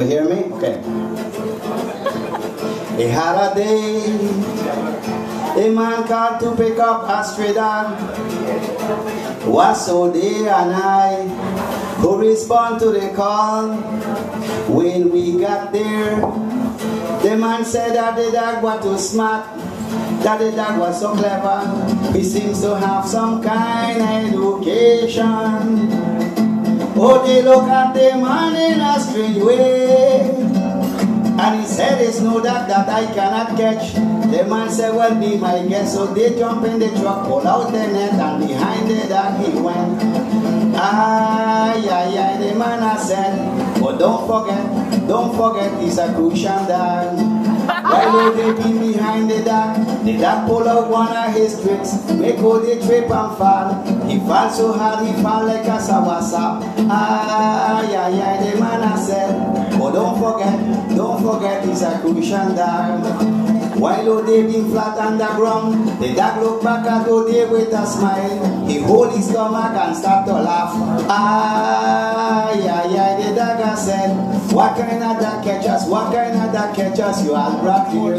Could hear me? Okay. A day, a man called to pick up Astridan. Was so day and I who respond to the call. When we got there, the man said that the dog was too smart, that the dog was so clever. He seems to have some kind of education. Oh, they look at the man in a strange way. And he said, it's no doubt that I cannot catch. The man said, well, be my guest. So they jump in the truck, pull out the net, and behind the dog he went. Ay, ay, ay, the man has said, but don't forget, don't forget, he's a Crucian dog. While they be behind the dog, the dog pull out one of his tricks, make all the trip and fall. He fall so hard, he fall like a sawasa. Ay, ay, ay, the man has said, but don't forget, don't forget, he's a Crucian dog. While O'Day being flat on the ground, dog look back at O'Day with a smile. He hold his stomach and start to laugh. Ay, ay, ay, said, what kind of dog catchers, what kind of dog catchers you all brought here?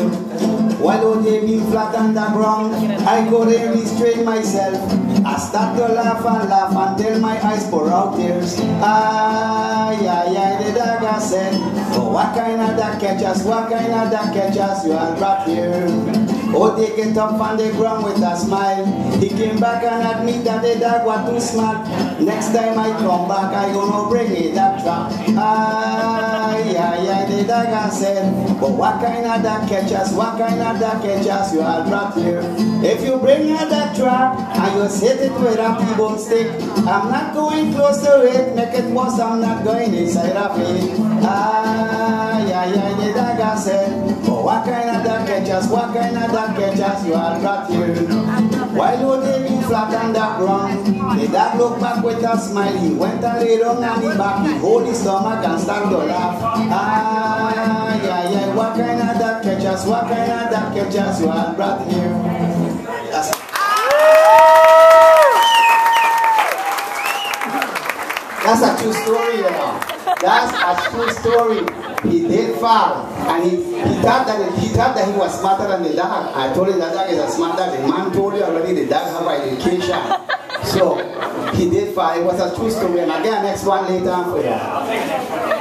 While O'Day being flat on the ground, I there restrain myself. I start to laugh and laugh until my eyes pour out tears. Ay, ay, ay, the dog said, oh, what kind of dog catchers, what kind of dog catchers you all brought here? They get up on the ground with a smile. He came back and admit that the dog was too smart. Next time I come back, I gonna bring it that trap. Ay, the dog said, but what kind of dog catchers, what kind of dog catchers you all brought here? If you bring out that trap and you hit it with a T-bone stick, I'm not going close to it, make it worse, I'm not going inside of it. Ay, ay, the dog said, but what kind of dog catchers, what kind of dog catchers you all brought here? While you they be flat on the ground, the dog looked back with a smile, he went and lay down on the back, he hold his stomach and start to laugh. Ay, ay, ay, what kind of dog catchers, what kind of dog catchers you all brought here? That's That's a true story, you know. That's a true story. He did fall, and he, he thought that he thought that he was smarter than the dog. I told him that dog is a smarter. The man told you already the dog have education. So he did fall. It was a true story, and I'll get next one later you.